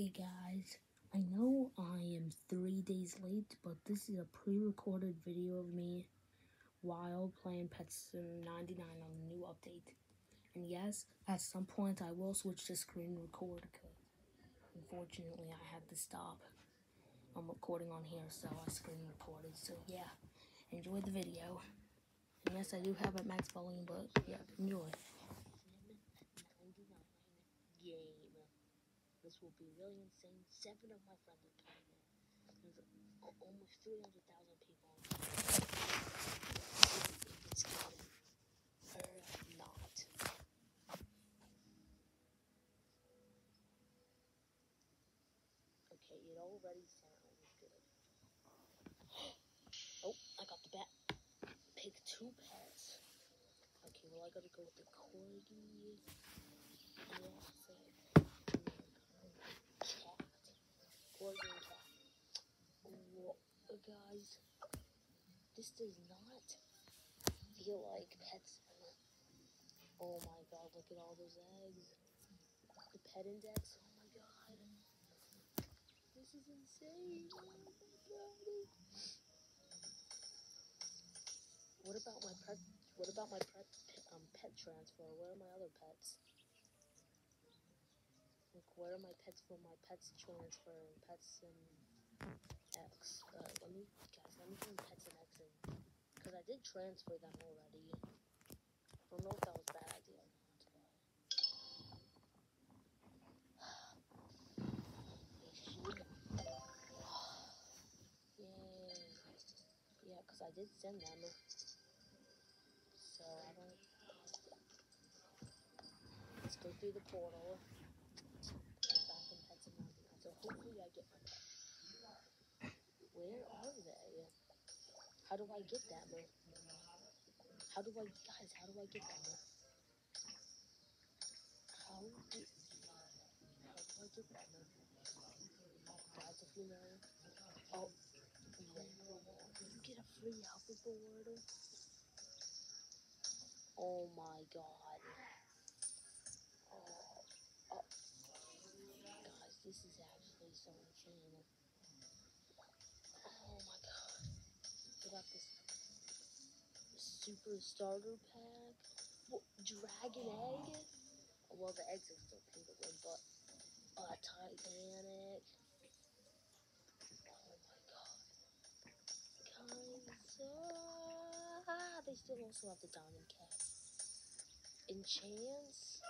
Okay, guys, I know I am three days late, but this is a pre-recorded video of me while playing Pet Sim 99 on the new update. And yes, at some point I will switch to screen record because unfortunately I had to stop. I'm recording on here, so I screen recorded. So yeah, enjoy the video. And yes, I do have a max volume, but yeah, enjoy. game. This will be really insane. Seven of my friends are playing it. There's almost 300,000 people. It's good. Or not. Okay, it already sounds good. Oh, I got the bat. Pick two pets. Okay, well, I gotta go with the corgi. Yeah, so cat. And guys, this does not feel like pets. Oh my god, look at all those eggs. The pet index, oh my god. This is insane. Oh. What about my pet? What about my pet? Um, pet transfer. Where are my other pets? Where are my pets for my pets transfer and Pet Sim X? Uh, let me, guys, let me bring Pet Sim X in because I did transfer them already. I don't know if that was a bad idea or not. Yay. Yeah, because I did send them. So I don't. Let's go through the portal. Back in Pets and Mountain. So hopefully I get my pet. Where are they? How do I get them? How do I, guys? How do I get them? How do, how do I get them? Guys, if you know. Oh. You get a free hoverboard. Oh my god. Oh, oh. Guys, this is actually so insane. Oh my god. We got this super starter pack. What, dragon egg? Oh, well, the eggs are still penguin, but uh, Titanic. Oh my god. Guys, ah, they still also have the diamond cat. Enchants?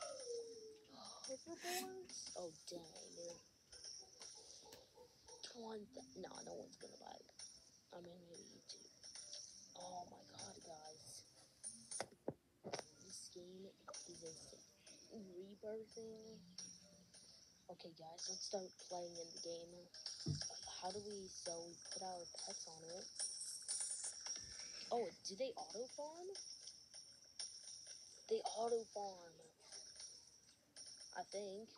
Hoverboards? Oh, dang. No, no one's gonna buy it. I mean, maybe YouTube. Oh my god, guys. This game is insane. Rebirthing. Okay, guys, let's start playing in the game. How do we. So, we put our pets on it. Oh, do they auto farm? They auto farm. I think.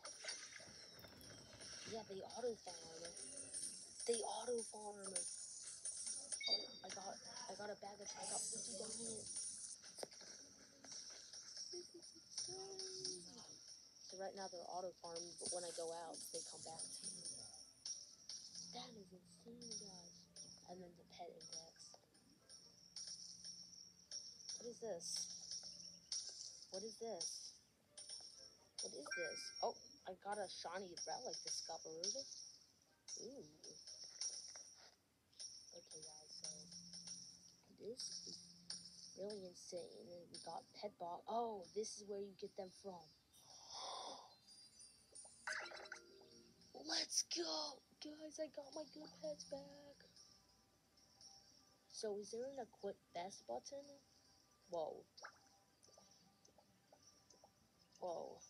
Yeah, they auto farm. They auto farm. Oh, I got I got a bag of I got 50 diamonds. So right now they're auto farmed, but when I go out, they come back to me. That is insane, guys. And then the pet index. What is this? What is this? What is this? Oh, I got a shiny relic discovered. Ooh. Okay, guys, so this is really insane. We got pet box. Oh, this is where you get them from. Let's go! Guys, I got my good pets back. So, is there an equip best button? Whoa. Whoa.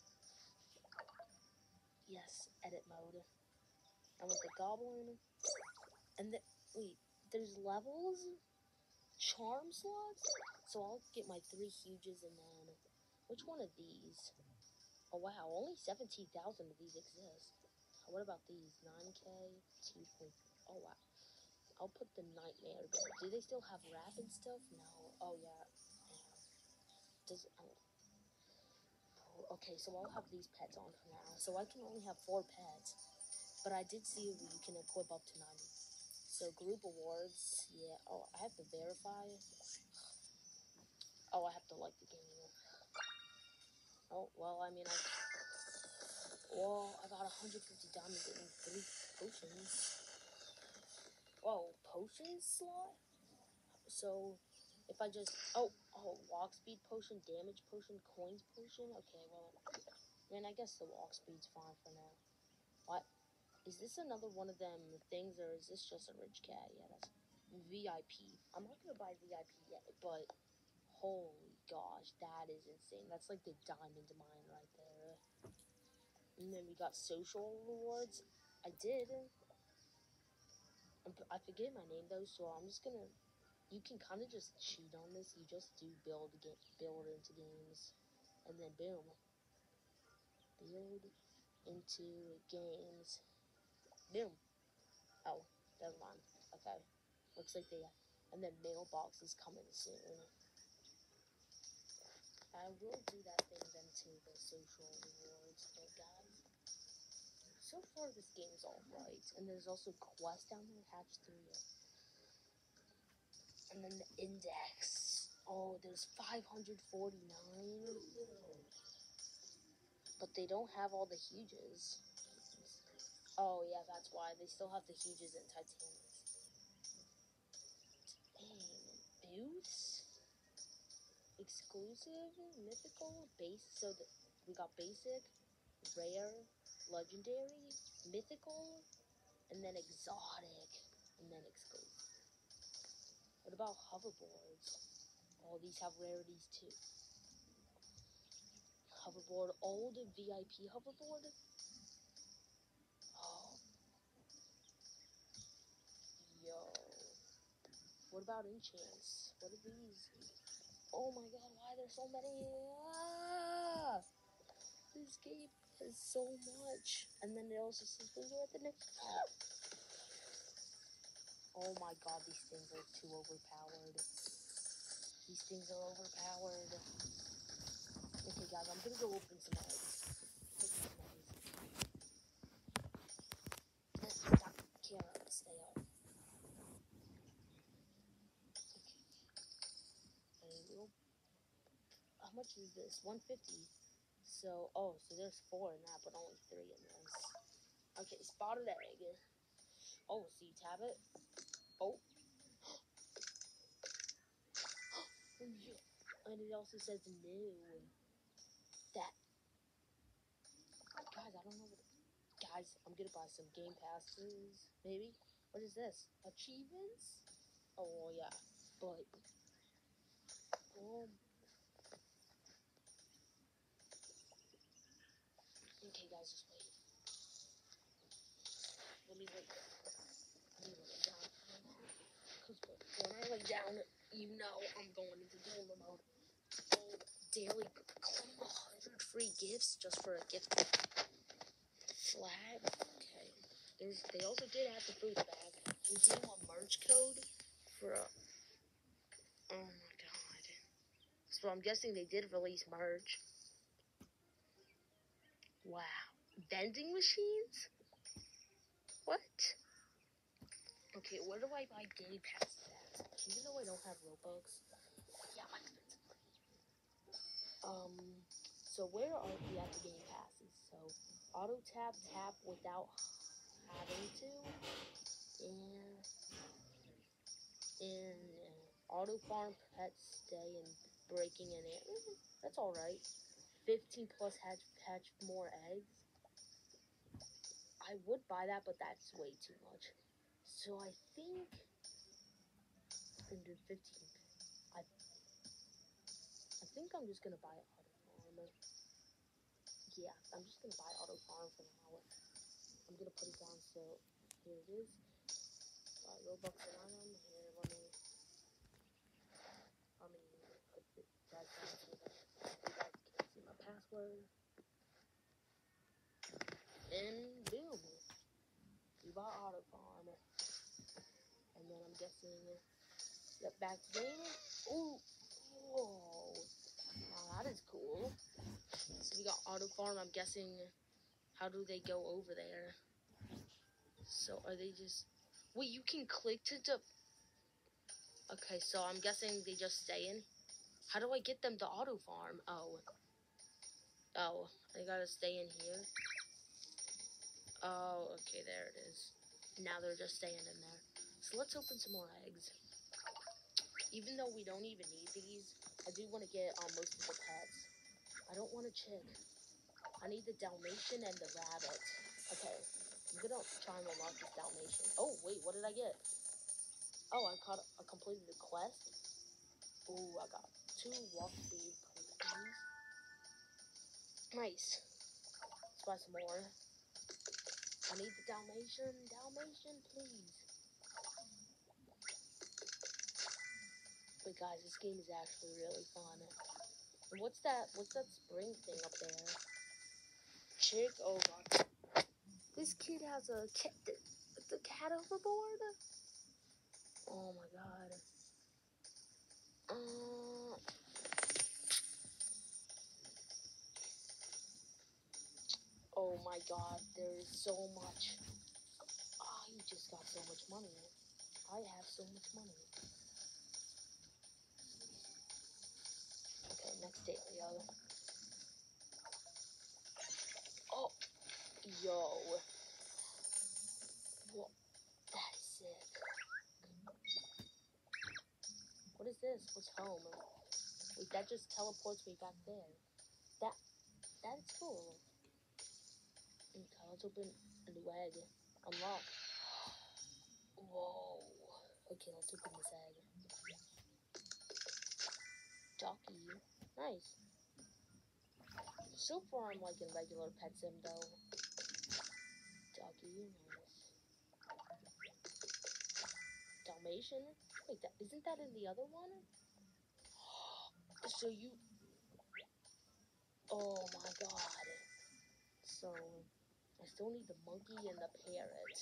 Yes, edit mode. I want the goblin. And the wait, there's levels? Charm slots? So I'll get my three huges and then which one of these? Oh wow, only 17,000 of these exist. What about these? 9k, 2. Oh wow. I'll put the nightmare. Do they still have rapid stuff? No. Oh yeah. yeah. Does oh. Okay, so I'll have these pets on for now. So I can only have four pets. But I did see you can equip up to 90. So group awards, yeah. Oh, I have to verify. Oh, I have to like the game. Oh, well, I mean, I... Well, I got 150 diamonds and three potions. Oh, Whoa, potions slot? So, if I just... Oh, oh, walk speed potion, damage potion, coins potion? Okay, well, man, I guess the walk speed's fine for now. What? Is this another one of them things, or is this just a rich cat? Yeah, that's VIP. I'm not gonna buy VIP yet, but holy gosh, that is insane. That's like the diamond mine right there. And then we got social rewards. I did. I'm- forget my name though, so I'm just gonna. You can kind of just cheat on this. You just do build get build into games, and then boom, build into games. Boom. Oh, never mind. Okay, looks like they. And then mailbox is coming soon. I will do that thing then to the social rewards, but guys, so far this game's alright. And there's also quest down there, hatch three. And then the index. Oh, there's 549. But they don't have all the huges. Oh yeah, that's why. They still have the huges and titanics. Dang. Booths? exclusive, mythical, base. So the, we got basic, rare, legendary, mythical, and then exotic, and then exclusive. What about hoverboards? All these have rarities too. Hoverboard, old VIP hoverboard. Oh. Yo. What about enchants? What are these? Oh my god, why are there so many? Ah! This game has so much. And then it also says you're at the next Oh my god, these things are too overpowered. These things are overpowered. Okay guys, I'm gonna go open some eggs. Take some eggs. Stop, camera, stay up. Okay. And we'll how much is this? 150. So, oh, so there's four in that, but only three in this. Okay, spotted egg. Oh, so you it. Oh. and it also says new. That. Guys, I don't know what. Guys, I'm gonna buy some game passes. Maybe. What is this? Achievements? Oh, yeah. But. Um. Okay, guys, just wait. Let me lay down. Let me lay down. Because when I lay down, you know I'm going into golden mode. Oh, daily claim hundred free gifts just for a gift flag. Okay. There's. They also did have the food bag. Redeem a merch code for a. Oh my god. So I'm guessing they did release merch. Wow. Vending machines? What? Okay, where do I buy Game Pass at? Even though I don't have Robux. Yeah, my. Um, so where are we at the Game Passes? So, auto tap, tap without having to. And, and uh, auto farm, pet stay, and breaking in it. Mm, That's alright. 15 plus hatch, hatch more eggs. I would buy that, but that's way too much. So I think 115. I I think I'm just gonna buy auto farm. Yeah, I'm just gonna buy auto farm for now. I'm gonna put it down. So here it is. Uh, Robux here. Let me. That so that you guys can see my password. And boom. We bought Auto Farm. And then I'm guessing yep, back to. Ooh. Whoa. Now that is cool. So we got Auto Farm. I'm guessing how do they go over there? So are they just? Wait, you can click to. De- okay, so I'm guessing they just stay in. How do I get them to auto farm? Oh. Oh, I gotta stay in here. Oh, okay, there it is. Now they're just staying in there. So let's open some more eggs. Even though we don't even need these, I do want to get um, most of the pets. I don't want a chick. I need the Dalmatian and the rabbit. Okay, I'm gonna try and unlock this Dalmatian. Oh, wait, what did I get? Oh, I caught, I completed the quest. Ooh, I got two walk speed. Nice. Let's buy some more. I need the Dalmatian. Dalmatian, please. But guys, this game is actually really fun. And what's that? What's that spring thing up there? Chick. Oh god. This kid has a cat. The, the cat overboard. Oh my god. Uh, oh my god, there is so much. Oh, you just got so much money. I have so much money. Okay, next area. Oh, yo. What? That is sick. What is this? What's home? Wait, that just teleports me back there. That, that's cool. Okay, let's open new egg. Unlock. Whoa. Okay, let's open this egg. Ducky. Nice. So far, I'm like in regular pet sim though. Ducky, nice. Dalmatian? Wait, that isn't that in the other one? So you. Oh my god. So I still need the monkey and the parrot.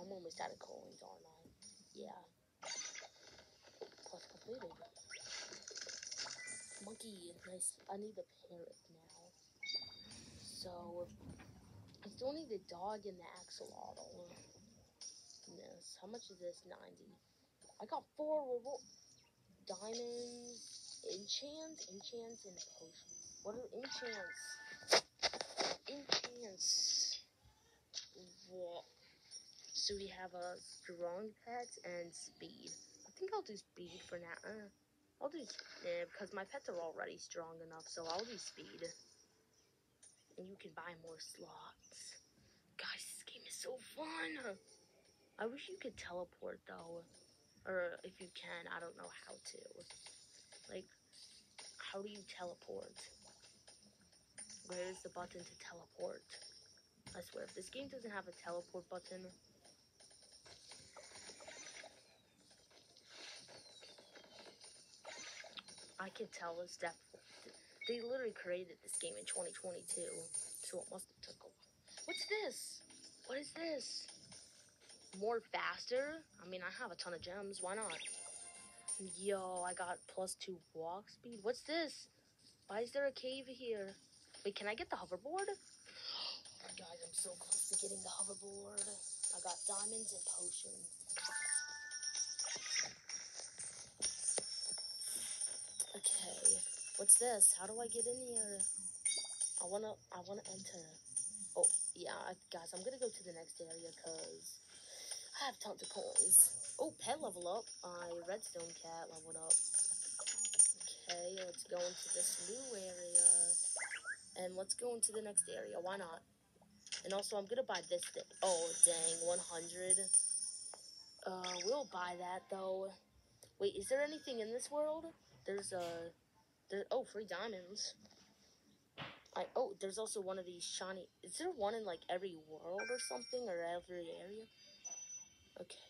I'm almost out of coins, aren't I? Yeah. Quest completed. Monkey, nice. I need the parrot now. So I still need the dog and the axolotl. Yes. How much is this? 90. I got four diamonds, enchants, enchants, and potions. What are enchants? Enchants. What? So we have a strong pet and speed. I think I'll do speed for now. Uh, I'll do yeah, because my pets are already strong enough, so I'll do speed. And you can buy more slots. Guys, this game is so fun. I wish you could teleport though. Or if you can, I don't know how to. Like, how do you teleport? Where is the button to teleport? I swear, if this game doesn't have a teleport button, I can tell it's def- They literally created this game in 2022, so it must have took a while. What's this? What is this? More faster? I mean, I have a ton of gems. Why not? Yo, I got plus two walk speed. What's this? Why is there a cave here? Wait, can I get the hoverboard? Oh guys, I'm so close to getting the hoverboard. I got diamonds and potions. Okay, what's this? How do I get in here? I wanna, I wanna enter. Oh, yeah, guys, I'm gonna go to the next area because I have tons of coins. Oh, pet level up. My redstone cat leveled up. Okay, let's go into this new area. And let's go into the next area. Why not? And also, I'm gonna buy this thing. Oh, dang, 100. Uh, we'll buy that though. Wait, is there anything in this world? There's a, there. Oh, free diamonds. I oh, there's also one of these shiny. Is there one in like every world or something or every area? Okay,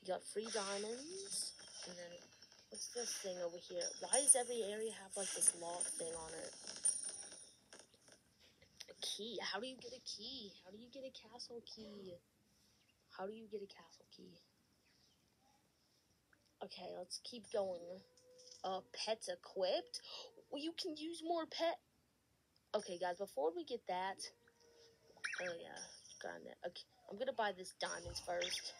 you got free diamonds, and then what's this thing over here? Why does every area have like this lock thing on it? Key. How do you get a key? How do you get a castle key? How do you get a castle key? Okay, let's keep going. Uh, pets equipped. Well, you can use more pet. Okay, guys, before we get that, oh yeah, grind it. Okay, I'm gonna buy this diamonds first.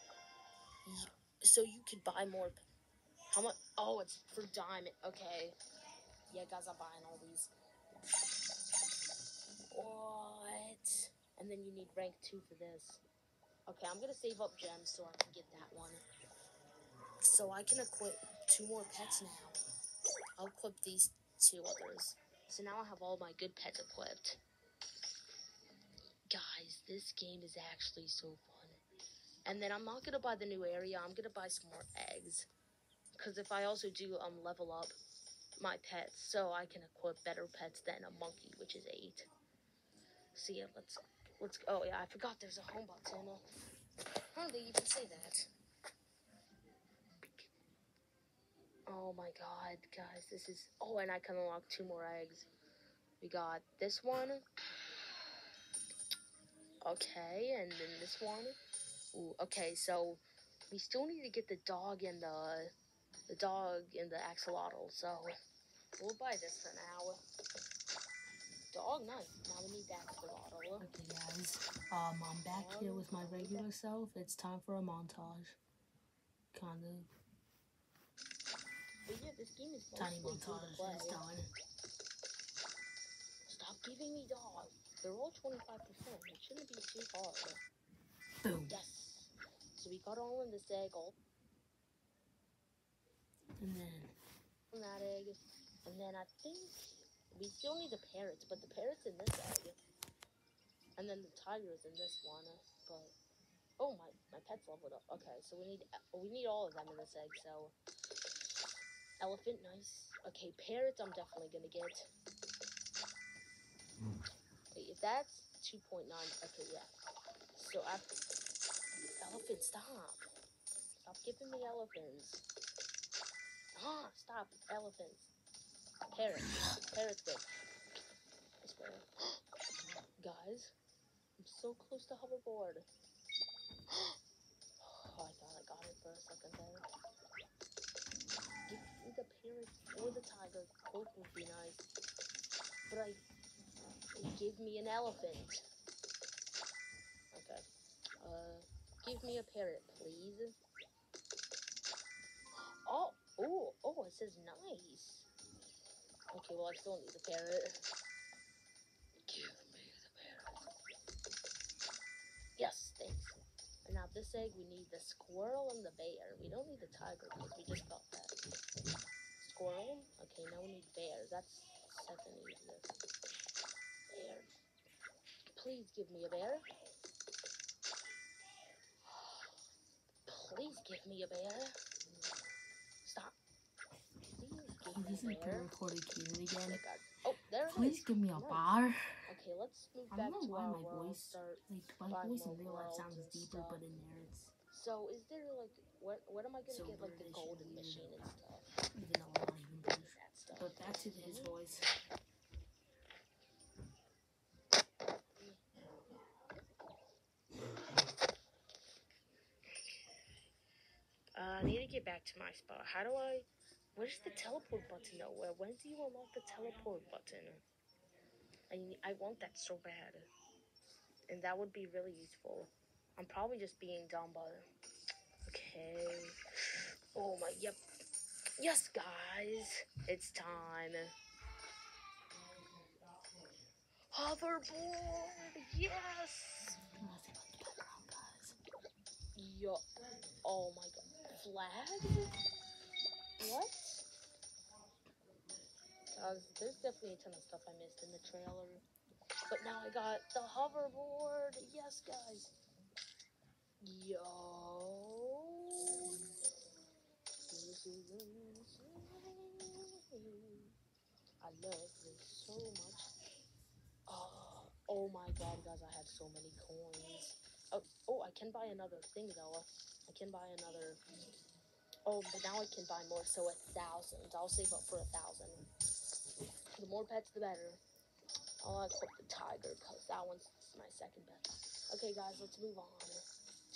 So you could buy more. How much? Oh, it's for diamond. Okay. Yeah, guys, I'm buying all these. What? And then you need rank two for this. Okay, I'm gonna save up gems so I can get that one. So I can equip two more pets now. I'll equip these two others. So now I have all my good pets equipped. Guys, this game is actually so fun. And then I'm not gonna buy the new area. I'm gonna buy some more eggs. Cause if I also do um level up my pets, so I can equip better pets than a monkey, which is eight. So it. let's let's. Oh yeah, I forgot there's a home button. How do they even say that? Oh my god, guys, this is. Oh, and I can unlock two more eggs. We got this one. Okay, and then this one. Ooh, okay, so we still need to get the dog and the the dog and the axolotl. So we'll buy this for now. Dog, nice. Now we need the axolotl. Okay, guys. Um, I'm back here with my regular self. It's time for a montage. Kind of But yeah, this game is tiny montage is done. Stop giving me dog. They're all 25%. It shouldn't be too hard. Boom. Yes. So we got all in this egg, all And then that egg. And then I think we still need the parrots, but the parrot's in this egg. And then the tiger's in this one. But oh my my pet's leveled up. Okay, so we need we need all of them in this egg, so elephant, nice. Okay, parrots I'm definitely gonna get. Wait, if that's 2.9, okay, yeah. So elephant, stop. Stop giving me elephants. Ah, stop, elephants. Parrot. Parrot's good. Guys, I'm so close to hoverboard. Oh, I thought I got it for a second there. Give me the parrot or the tiger. Both would be nice. But I give me an elephant. Okay. Uh, give me a parrot, please. Oh, oh, oh, it says nice. Okay, well, I still need the parrot. Give me the parrot. Yes, thanks. And now this egg, we need the squirrel and the bear. We don't need the tiger because we just got that. Squirrel? Okay, now we need bears. That's second easiest. Bear. Please give me a bear. Please give me a bear. Me this is pre-recorded Keenan again. Oh, Please give me a bar. Okay, let's move I don't know why my voice, like my voice in real life sounds deeper, but in there it's So, is there like what? What am I gonna get like the golden machine and stuff? even though I'm not even. That stuff. But back to his voice. Uh, I need to get back to my spot. How do I? Where's the teleport button though? Where? When do you unlock the teleport button? I I want that so bad, and that would be really useful. I'm probably just being dumb, but okay. Oh my, yep. Yes, guys, it's time. Hoverboard, yes. Yo, oh my god, flags? What? There's definitely a ton of stuff I missed in the trailer. But now I got the hoverboard. Yes, guys. Yo. This is insane. I love this so much. Oh, oh my god, guys, I have so many coins. Oh, oh, I can buy another thing though. I can buy another. Oh, but now I can buy more, so a thousand. I'll save up for a thousand. The more pets, the better. I'll equip the tiger because that one's my second best. Okay, guys, let's move on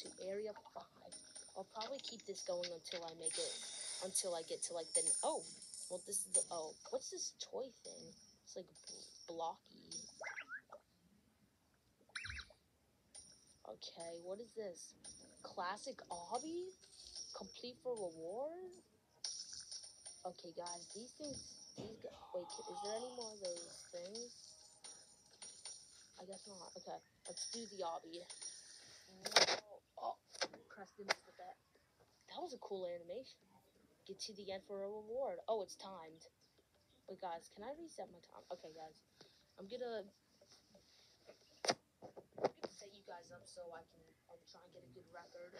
to area five. I'll probably keep this going until I make it. Until I get to like the. Oh, well, this is the. Oh, what's this toy thing? It's like blocky. Okay, what is this? Classic obby? Complete for reward? Okay, guys, these things. Wait, is there any more of those things? I guess not. Okay, let's do the obby. Oh, Preston missed the bet. That was a cool animation. Get to the end for a reward. Oh, it's timed. But guys, can I reset my time? Okay, guys, I'm gonna. I'm gonna set you guys up so I can um, try and get a good record.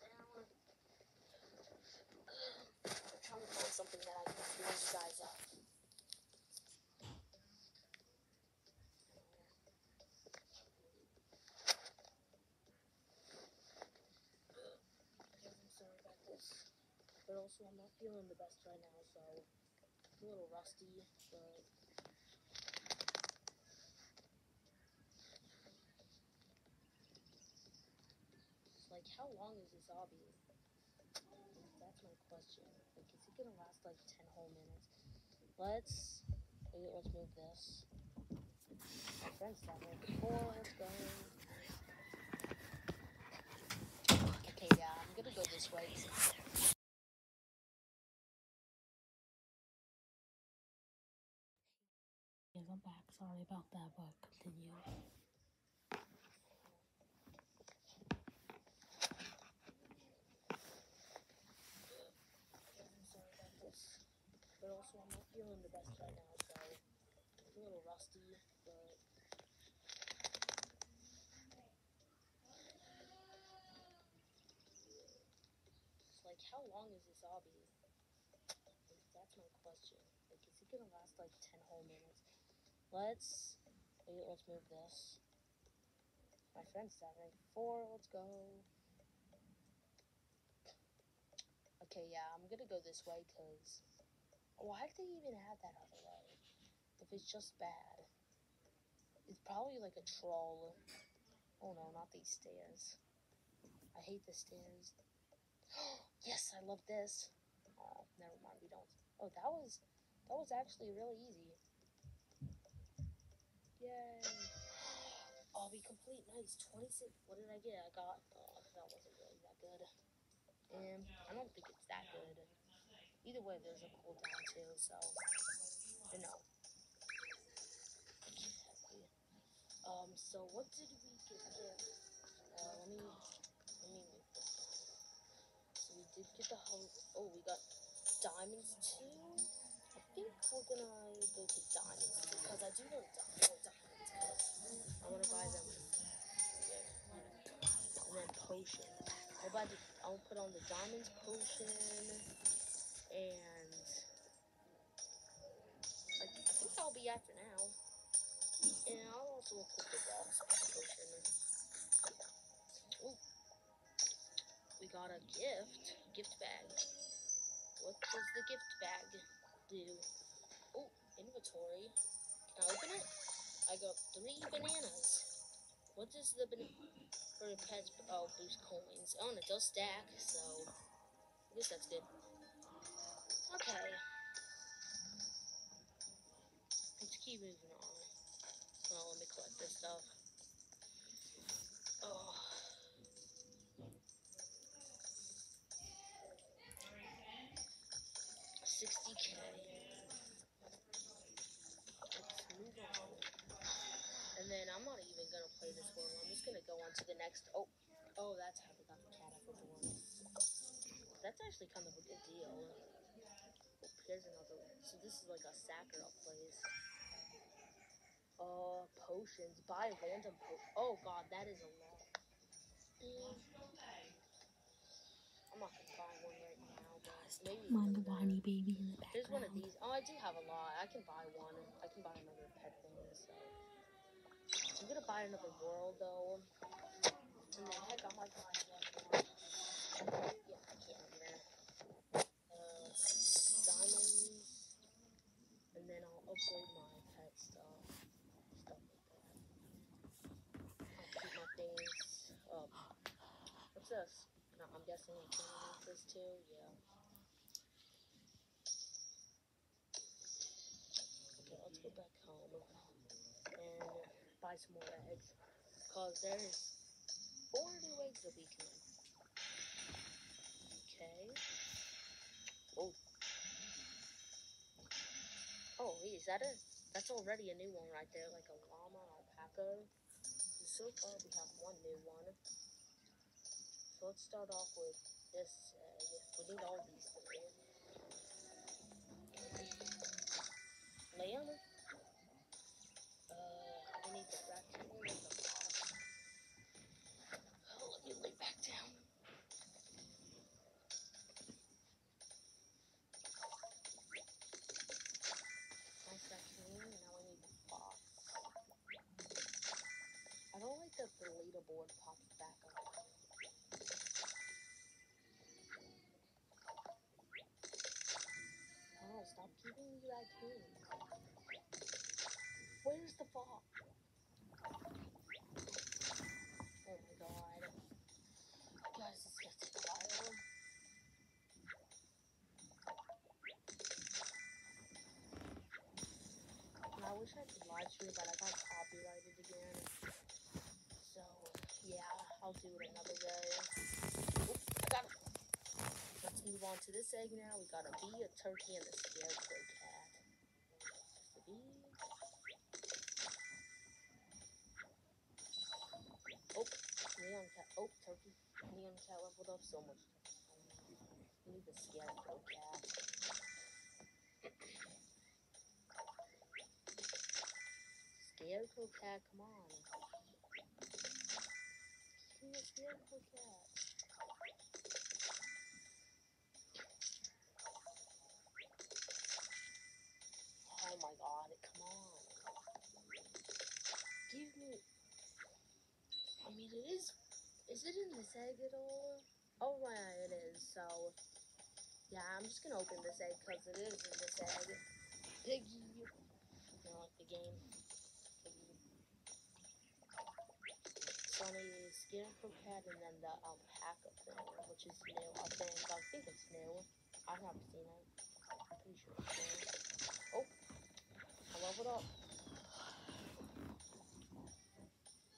Down. I'm trying to something that I can warm you guys up. I'm sorry about this. But also, I'm not feeling the best right now, so I'm a little rusty, but. Like, how long is this obby? That's question. Like, is it gonna last like 10 whole minutes? Let's. Let's move this. Friend's down there. Oh, let's go. Okay, yeah, I'm gonna go this way. Yes, I'm back. Sorry about that, but continue. I'm sorry about this. But also, I'm not feeling the best right now, so I'm a little rusty, but. It's like, how long is this obby? Like, That's my question. Like, is it gonna last like 10 whole minutes? Let's. Wait, let's move this. My friend's at rank 4, let's go. Okay, yeah, I'm gonna go this way because why'd they even add that other way? If it's just bad, it's probably like a troll. Oh no, not these stairs. I hate the stairs. yes, I love this. Oh, never mind, we don't. Oh, that was that was actually really easy. Yay! I'll be complete. Nice, 26. What did I get? I got. Oh, that wasn't really that good. And I don't think it's that good. Either way, there's a cooldown too, so you know. Um. So what did we get? Uh, let me. Let me. move this. So we did get the whole. Oh, we got diamonds too. I think we're gonna go to diamonds because I do want diamonds because I want to buy them. And then potion. I'll buy the. I'll put on the diamonds potion and like I think I'll be after now. And I'll also equip the boss potion. Ooh. We got a gift. Gift bag. What does the gift bag do? Oh, inventory. Can I open it? I got three bananas. What does the banana for the pets? Oh, boost coins. Oh, and it does stack, so I guess that's good. Okay. Let's keep moving on. Well, let me collect this stuff. Oh. Sixty K. Let's move on. And then I'm not even gonna play this world. I'm just gonna go on to the next. Oh, oh, that's how we got the cat apple one. That's actually kind of a good deal. Oh, here's another. So this is like a Sakura place. Uh, potions. Buy random po- Oh god, that is a lot. Mm. I'm not gonna buy one right now, but maybe. Mind the later. whiny baby in the background. There's one of these. Oh, I do have a lot. I can buy one. I can buy another pet thing. So I'm gonna buy another world though. And then heck, I might buy one. Yeah, then my pet stuff, stuff like that. I'll keep my things up. What's this? No, I'm guessing you can use this too. Yeah. Okay, let's go back home and buy some more eggs. Cause there's four new eggs a week now. Okay. Oh. Oh, is that a? That's already a new one right there, like a llama, alpaca. So far, we have one new one. So let's start off with this egg. We need all these three. Leona. Uh, we need the raccoon the leaderboard pops back up. Oh, stop keeping me raccoons. Where's the fox? Oh my god. Guys, this take a I wish I could live stream, but I got copyrighted again. I'll do it another day. Oop, I got it. Let's move on to this egg now. We got a bee, a turkey, and a scarecrow cat. Just bee. Oh, neon cat. Oh, turkey. Neon cat leveled up so much. We need the scarecrow cat. Scarecrow cat, come on. A scarecrow cat. Oh my god, come on. Give me. I mean, it is. Is it in this egg at all? Oh, yeah, it is. So, yeah, I'm just gonna open this egg because it is in this egg. Piggy. You like the game. Piggy. Scarecrow Cat, and then the alpaca thing, which is new, I think. I think it's new. I've never seen it. I'm pretty sure it's new. Oh, I leveled up.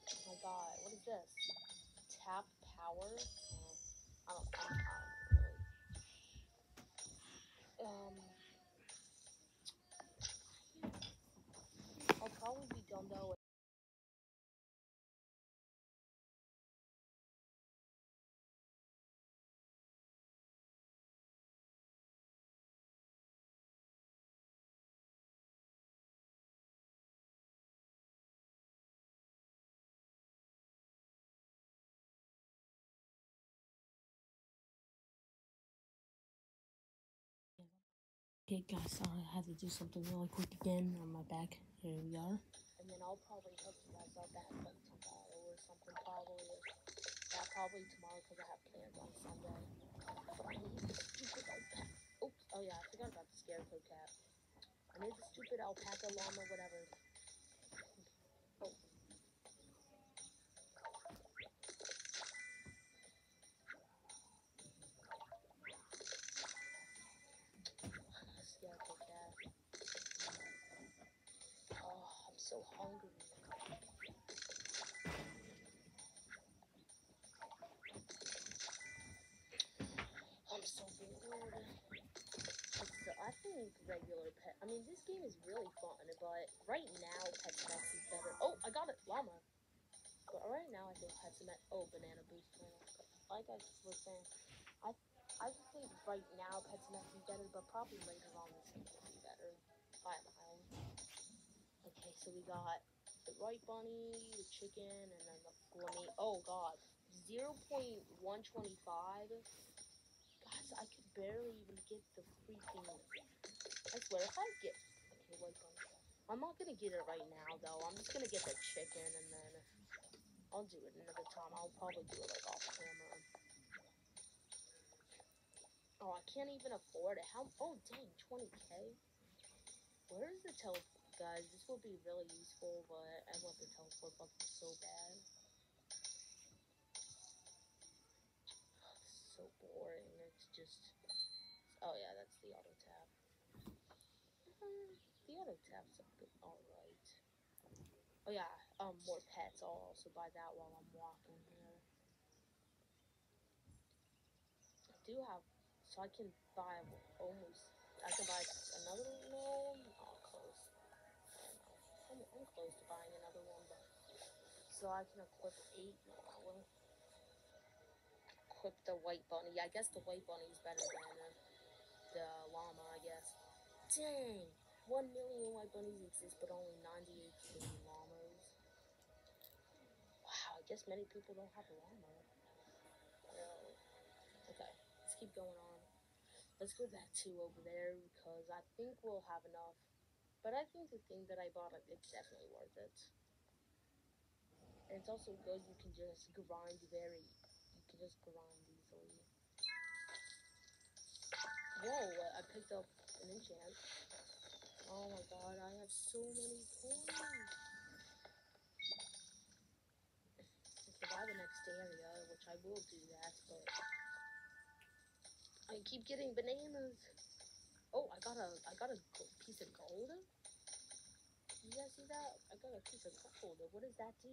Oh my god, what is this? Tap power? Uh, I don't, don't, I really. Um, I'll probably be done though. Okay, guys, I had to do something really quick again on my back. Here we are. And then I'll probably hook you guys up at tomorrow or something. Probably. Yeah, probably tomorrow because I have plans on Sunday. Oops. Oh yeah, I forgot about the scarecrow cat. I need the stupid alpaca llama, whatever. So hungry. I'm so bored. So, I think regular pet. I mean, this game is really fun, but right now, Pet Max is better. Oh, I got it, llama. But right now, I think Pet Max. Oh, banana boost. Like I was saying, I I think right now, Pet Max is better, but probably later on, this game will be better by a mile. Okay, so we got the right bunny, the chicken, and then the flaming. Oh god, zero point one twenty five. Guys, I could barely even get the freaking. I swear, if I get okay, white bunny. I'm not gonna get it right now though. I'm just gonna get the chicken and then I'll do it another time. I'll probably do it like off camera. Oh, I can't even afford it. How? Oh, dang, 20k. Where is the teleport? guys. This will be really useful, but I want the teleport bucket so bad. So boring. It's just... Oh, yeah, that's the auto tap. The auto tap's alright. Oh, yeah, um, more pets. I'll also buy that while I'm walking here. I do have... So I can buy almost... I can buy another gnome, I'm, close to buying another one, but so I can equip eight now. Equip the white bunny. I guess the white bunny is better than uh, the llama. I guess. Dang, one million white bunnies exist, but only ninety-eight million llamas. Wow, I guess many people don't have a llama. Okay, let's keep going on. Let's go back to over there because I think we'll have enough. But I think the thing that I bought, it's definitely worth it. And it's also good, you can just grind very, you can just grind easily. Whoa, I picked up an enchant. Oh my god, I have so many coins. Buy the next area, which I will do that, but I keep getting bananas. Oh, I got a, I got a piece of gold. You guys see that? I got a piece of gold. What does that do?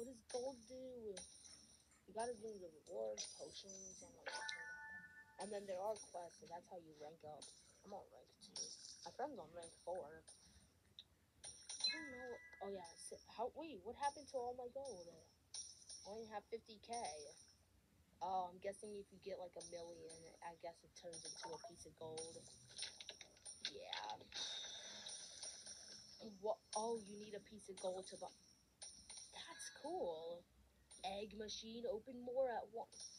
What does gold do? You gotta do the rewards, potions, and like And then there are quests, and that's how you rank up. I'm on rank two. My friend's on rank four. I don't know. Oh yeah. So how? Wait, what happened to all my gold? I only have 50k. Oh, I'm guessing if you get like a million, I guess it turns into a piece of gold. What? Oh, you need a piece of gold to buy. That's cool. Egg machine, open more at once.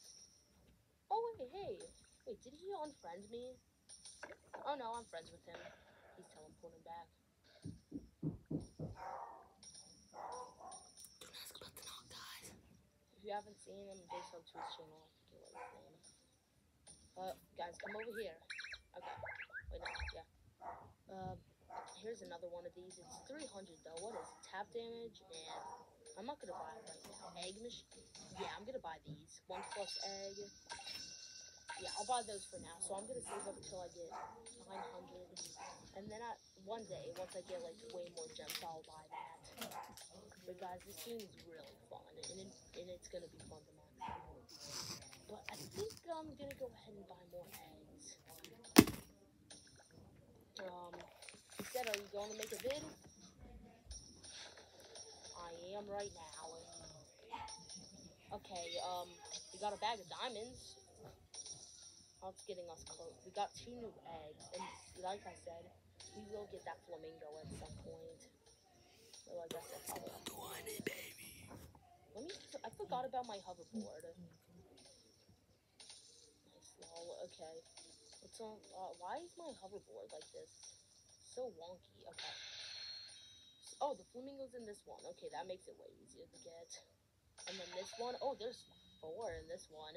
Oh wait, hey, wait, did he unfriend me? Oh no, I'm friends with him. He's teleporting back. Don't ask about the knock, guys. If you haven't seen him, go sub to his channel. I forget what his name. Uh, guys, come over here. Okay. Wait, no, yeah. Uh, here's another one of these. It's 300 though. What is it? Tap damage and I'm not gonna buy it right now. Egg machine. Yeah, I'm gonna buy these. One plus egg. Yeah, I'll buy those for now. So I'm gonna save up until I get 900, and then I, one day, once I get like way more gems, I'll buy that. But guys, this game is really fun, and, it, and it's gonna be fun to max. But I think I'm gonna go ahead and buy more eggs. Um, he said, "Are you going to make a vid?" I am right now. Okay, um, we got a bag of diamonds. That's getting us close. We got two new eggs, and like I said, we will get that flamingo at some point. Well, I guess that's probably. Doing it, baby. Let me. I forgot about my hoverboard. Nice lol. Okay. What's on? Uh, why is my hoverboard like this? So wonky. Okay. Oh, the flamingo's in this one. Okay, that makes it way easier to get. And then this one. Oh, there's four in this one.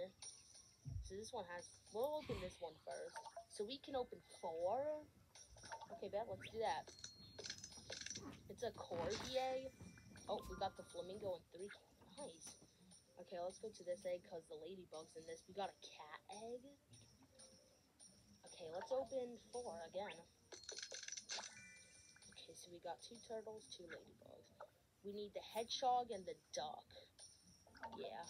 So this one has. We'll open this one first. So we can open four. Okay, bet. Let's do that. It's a Corvier. Oh, we got the flamingo in three. Nice. Okay, let's go to this egg because the ladybug's in this. We got a cat egg. Okay, let's open four again. Okay, so we got two turtles, two ladybugs. We need the hedgehog and the duck. Yeah.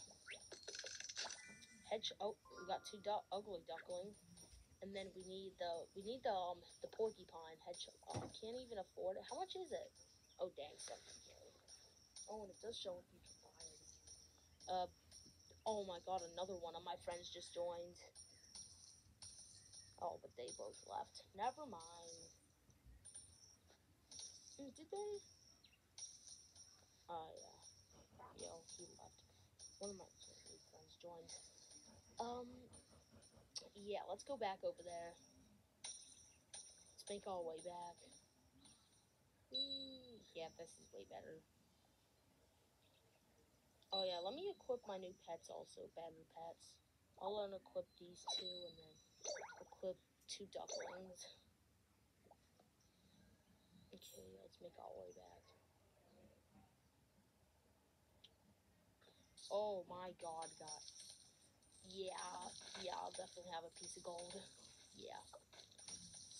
Hedge. Oh, we got two duck, ugly duckling, and then we need the we need the um the porcupine hedgehog. Oh, I can't even afford it. How much is it? Oh dang, seventy. Oh, and it does show if you can buy it. Uh, oh my god, another one of my friends just joined. Oh, but they both left. Never mind. Mm, Did they? Oh yeah. Yo, he left. One of my new friends joined. Um. Yeah, let's go back over there. Let's make our way back. Yeah, this is way better. Oh yeah, let me equip my new pets also, bad better pets. I'll unequip these two and then equip two ducklings. Okay, let's make our way back. Oh my god, god. Yeah, yeah, I'll definitely have a piece of gold. Yeah.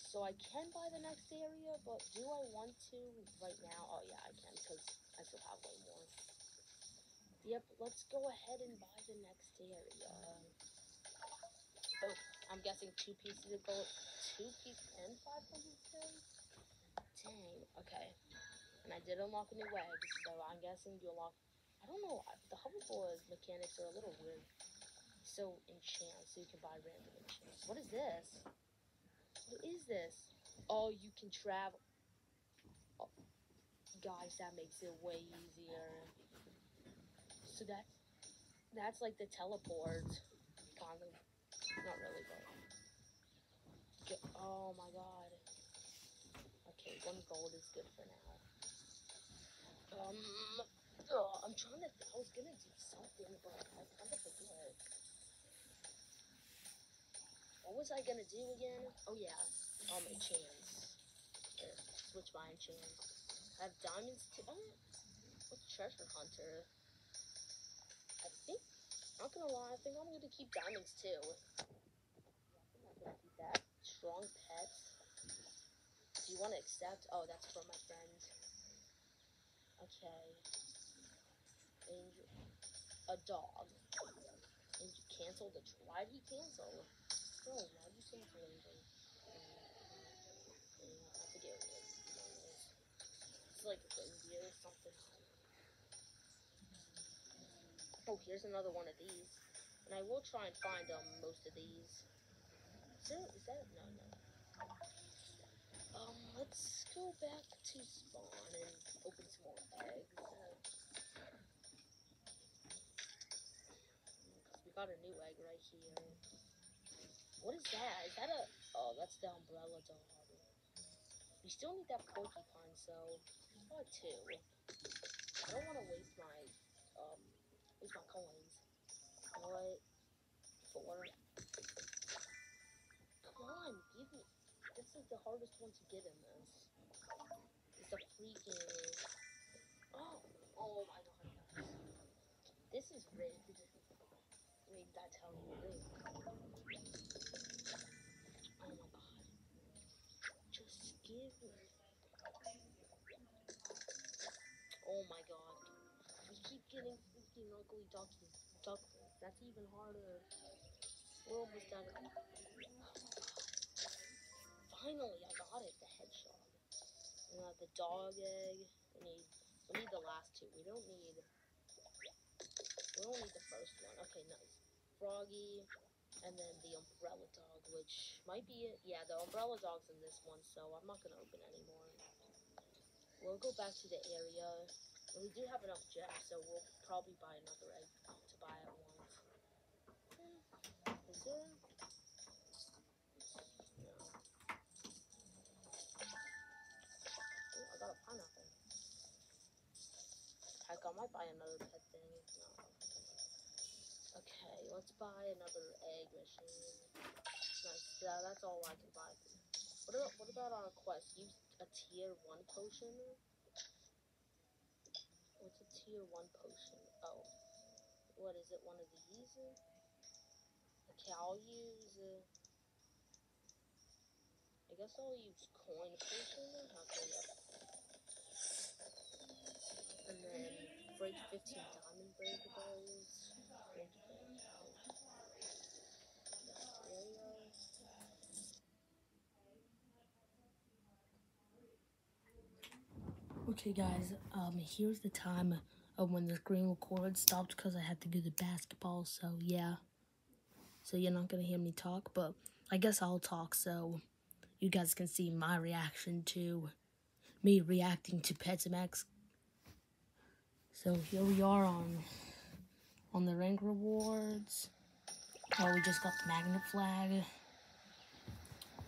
So I can buy the next area, but do I want to right now? Oh yeah, I can because I still have way more. Yep, let's go ahead and buy the next area. Oh, I'm guessing two pieces of gold, two pieces and 500 gems? Dang, okay. And I did unlock a new egg, so I'm guessing you unlock, I don't know, the hoverboard mechanics are a little weird. So enchant, so you can buy random enchants. What is this? What is this? Oh, you can travel. Oh, guys, that makes it way easier. So that that's like the teleport, kind of. Not really, but. Ge- Oh my god. Okay, one gold is good for now. Um, oh, I'm trying to. I was gonna do something, but I kind of forget. What was I gonna do again? Oh yeah, um, enchants. Here, switch my enchants. I have diamonds too. Oh, what's treasure hunter? Not gonna lie, I think I'm gonna keep diamonds too. I'm gonna keep that. Strong pets. Do you want to accept? Oh, that's for my friend. Okay. Angel. A dog. And you cancel the. Why did he cancel? Oh, why did you cancel Angel? I forget what his name. It's like India or something. Oh, here's another one of these. And I will try and find um most of these. Is, there, is that no no? Um, let's go back to spawn and open some more eggs. We got a new egg right here. What is that? Is that a? Oh, that's the umbrella dog. We still need that porcupine, so or two. I don't want to waste my waste my coins. What? Four. Come on, give me. This is the hardest one to get in this. It's a freaking. Oh, oh my god. This is rigged. I mean, that's how you rigged. Oh my god. Just give me. Oh my god. We keep getting ugly ducky ducklings. That's even harder. We're almost done. Finally, I got it. The headshot. And the dog egg. We need. We need the last two. We don't need. We don't need the first one. Okay, nice. Froggy, and then the umbrella dog, which might be it. Yeah, the umbrella dog's in this one, so I'm not gonna open anymore. We'll go back to the area. And we do have enough gems, so we'll probably buy another egg to buy at once. Is there? No. Ooh, I got a pineapple. Heck, I might buy another pet thing. No. Okay, let's buy another egg machine. Nice. Yeah, that's all I can buy. What about what about on a quest? Use a tier one potion. One potion? Oh, what is it? One of these? Okay, I'll use. Uh, I guess I'll use coin potion. Okay, yep. And then break 15 diamond. Break. There. Okay, guys. Um, here's the time when the screen record stopped because I had to do the basketball. So yeah. So you're not gonna hear me talk, but I guess I'll talk so you guys can see my reaction to me reacting to Petimax. So here we are on on the rank rewards. Oh, we just got the magnet flag.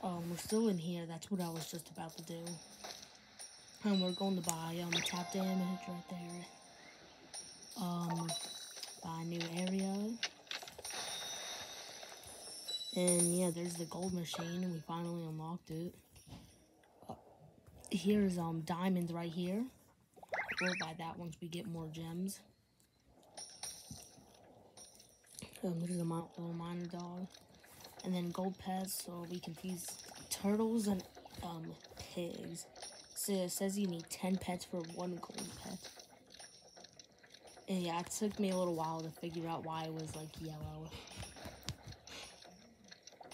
Um, we're still in here. That's what I was just about to do. And we're going to buy um tap damage right there. Um, buy a new area. And yeah, there's the gold machine, and we finally unlocked it. Uh, here's um diamonds right here. We'll buy that once we get more gems. Um, there's a mon- little miner dog, and then gold pets, so we can feed turtles and um pigs. So it says you need 10 pets for one gold pet. And yeah, it took me a little while to figure out why it was like yellow.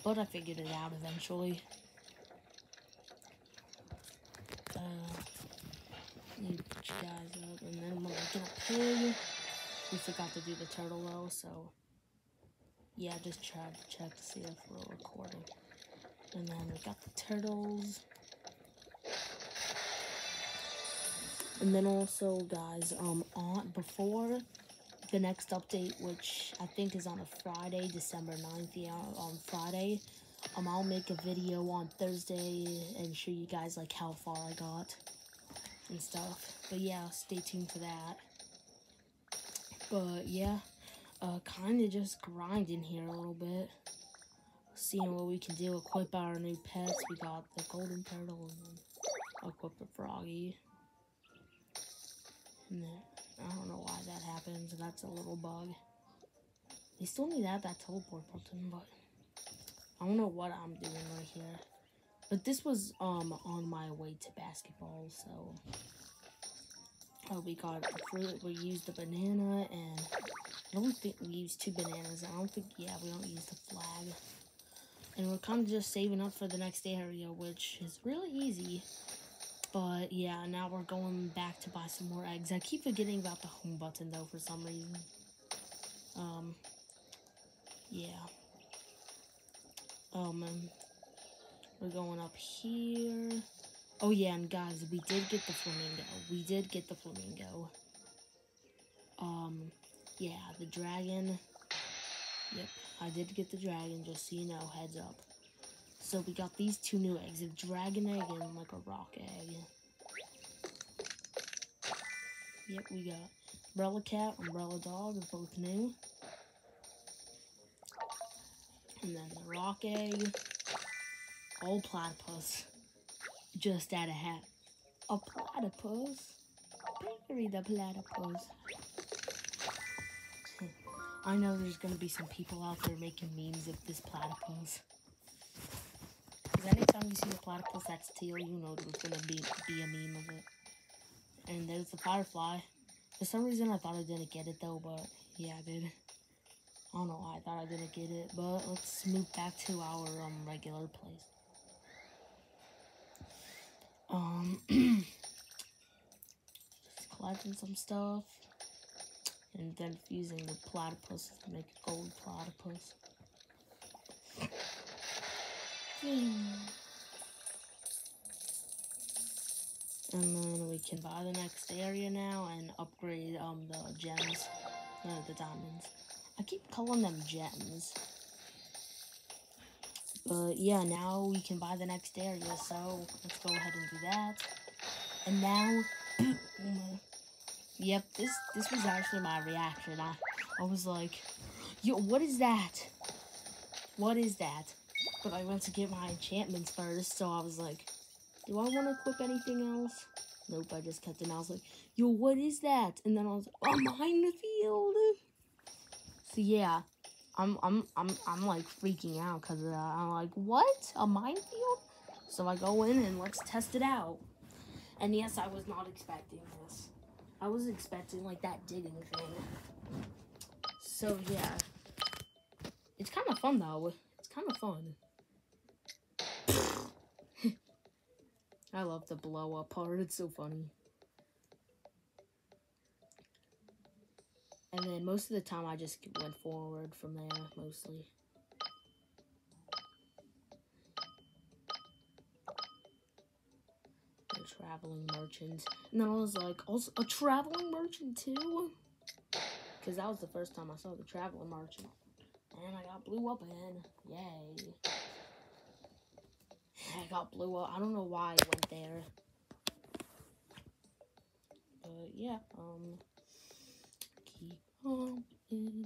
but I figured it out eventually. Uh, you guys up, and then gonna pig. We forgot to do the turtle though, so yeah, just try to check to see if we're recording. And then we got the turtles. And then also, guys, um, on before the next update, which I think is on a Friday, December 9th, yeah, on Friday, um, I'll make a video on Thursday and show you guys, like, how far I got and stuff. But yeah, stay tuned for that. But yeah, uh, kind of just grinding here a little bit. Seeing what we can do, equip our new pets. We got the golden turtle and equip the froggy. And then, I don't know why that happens. That's a little bug. They still need to add that teleport button, but I don't know what I'm doing right here. But this was um on my way to basketball, so uh, we got the fruit. We used the banana, and I don't think we used two bananas. I don't think yeah we don't use the flag. And we're kind of just saving up for the next area, which is really easy. But yeah, now we're going back to buy some more eggs. I keep forgetting about the home button though for some reason. Um, yeah. Um, and we're going up here. Oh yeah, and guys, we did get the flamingo. We did get the flamingo. Um, yeah, the dragon. Yep, I did get the dragon, just so you know, heads up. So we got these two new eggs, a dragon egg and like a rock egg. Yep, we got umbrella cat, umbrella dog, are both new. And then the rock egg, old platypus, just out of hat. A platypus? Perry the platypus. I know there's gonna be some people out there making memes of this platypus. Anytime you see a platypus that's teal, you know there's gonna be, be a meme of it. And there's the firefly. For some reason I thought I didn't get it though, but yeah I did. I don't know why I thought I didn't get it, but let's move back to our um, regular place. Um, just collecting some stuff, and then fusing the platypus to make a gold platypus. And then we can buy the next area now and upgrade um the gems, uh, the diamonds. I keep calling them gems. But yeah, now we can buy the next area, so let's go ahead and do that. And now, yep, this this was actually my reaction. I, I was like, yo, what is that? What is that? But I went to get my enchantments first, so I was like, do I want to equip anything else? Nope, I just kept it. And I was like, yo, what is that? And then I was like, a minefield. So yeah, I'm I'm I'm I'm like freaking out because uh, I'm like, what? A minefield? So I go in and let's test it out. And yes, I was not expecting this. I was expecting like that digging thing. So yeah, it's kind of fun though. It's kind of fun. I love the blow up part. It's so funny. And then most of the time I just went forward from there, mostly. A traveling merchant. And then I was like, also a traveling merchant too? Because that was the first time I saw the traveling merchant. And I got blew up again. Yay. I got blew up. I don't know why I went there. But yeah, um keep on in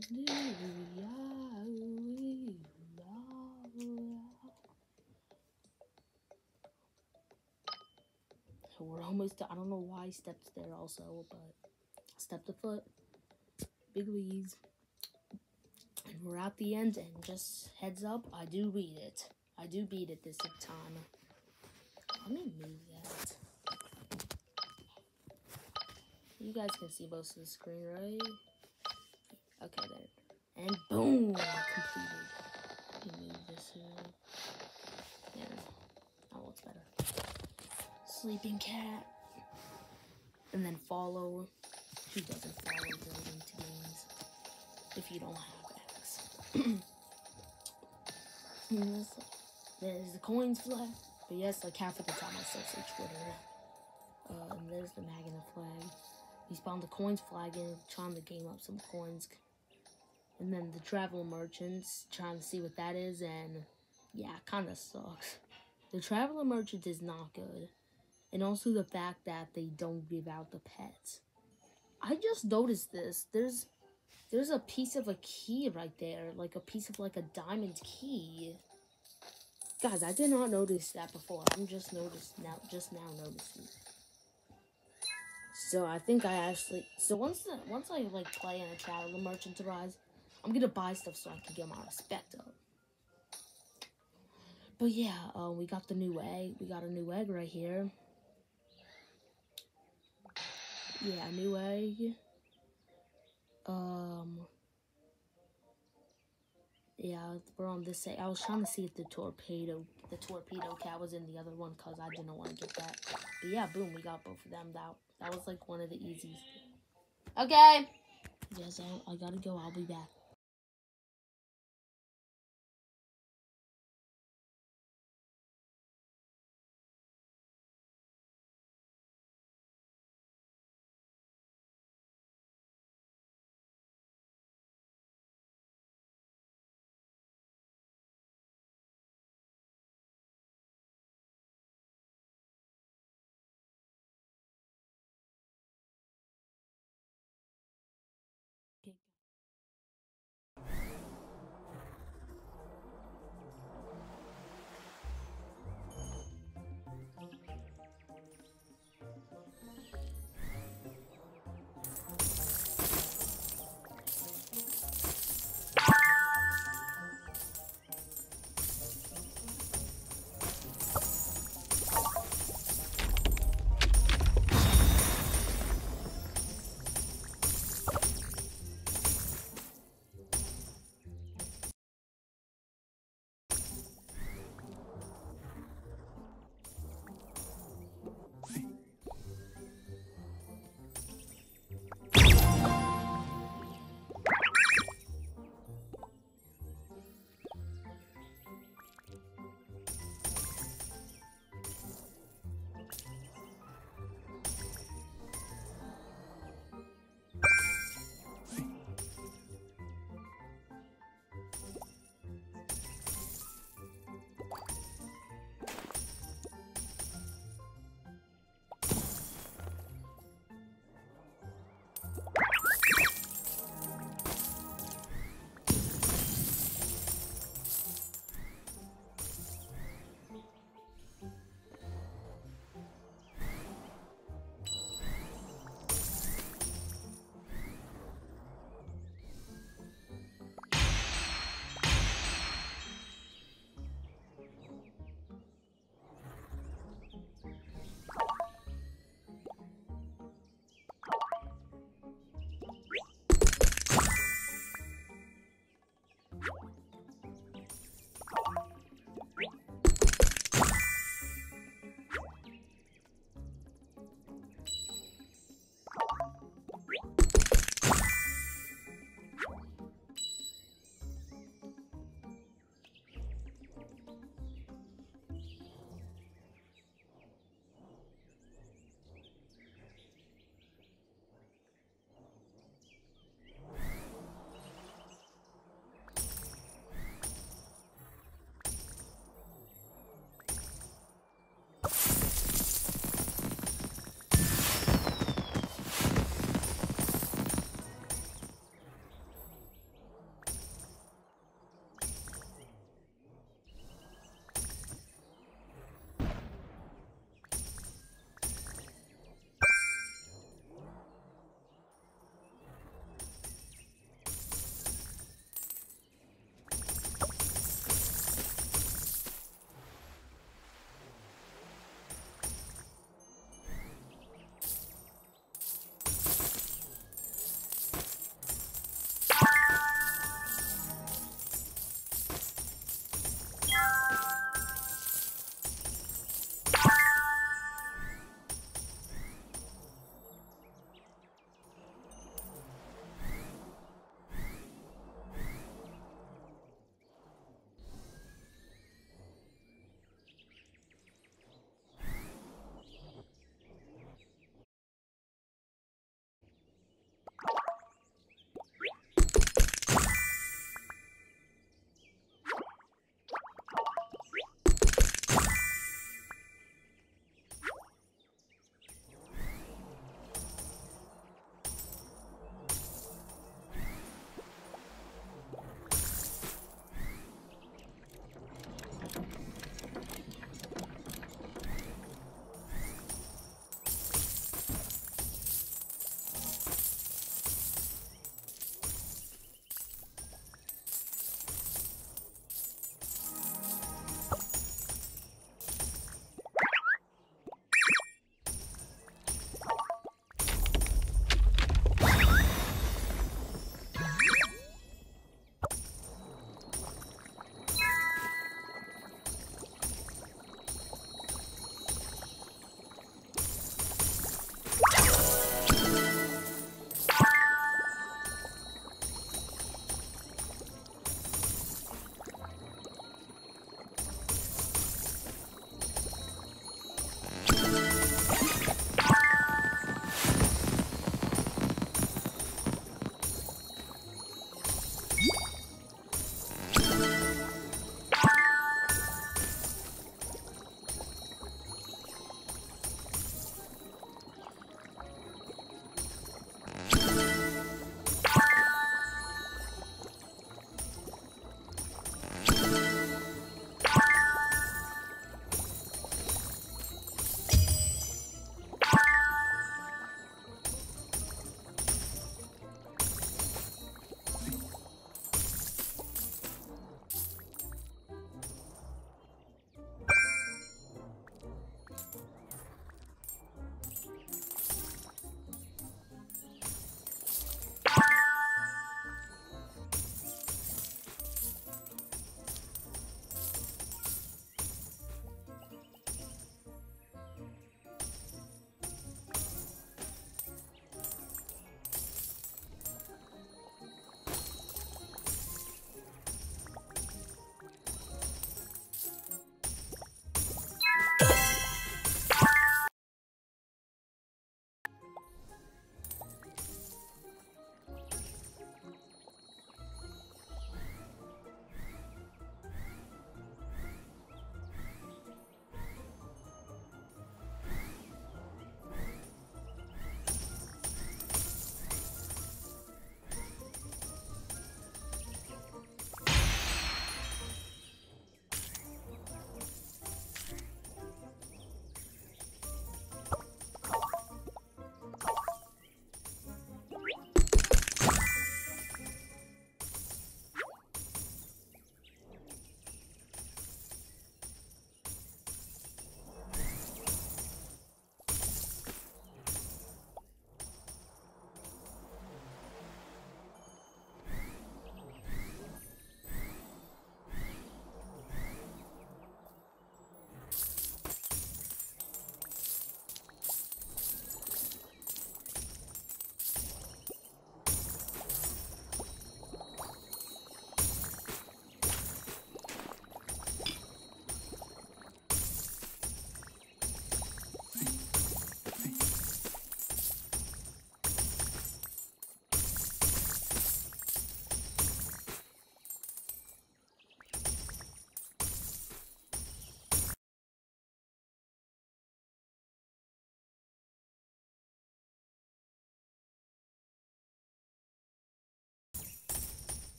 We're almost I don't know why I stepped there also, but I stepped a foot. Big leagues. And we're at the end and just heads up, I do beat it. I do beat it this time. Let me move that. You guys can see most of the screen, right? Okay, there. And boom! Completed. move this here. Yeah. That looks better. Sleeping cat. And then follow. Who doesn't follow building to games? If you don't have X. And there's the coins flag. But yes, like half of the time I still say Twitter. And there's the magnet flag. We spawned the coins flag in, trying to game up some coins. And then the travel merchants, trying to see what that is, and yeah, kind of sucks. The traveler merchant is not good. And also the fact that they don't give out the pets. I just noticed this. There's there's a piece of a key right there, like a piece of like a diamond key. Guys, I did not notice that before. I'm just noticed now just now noticing. So I think I actually so once the once I like play in a traveler merchant rise, I'm gonna buy stuff so I can get my respect up. But yeah, uh, we got the new egg. We got a new egg right here. Yeah, new egg. Um. Yeah, we're on this side. I was trying to see if the torpedo, the torpedo cat was in the other one because I didn't want to get that. But yeah, boom, we got both of them. That that was like one of the easiest. Okay. Yes, I, I gotta go. I'll be back.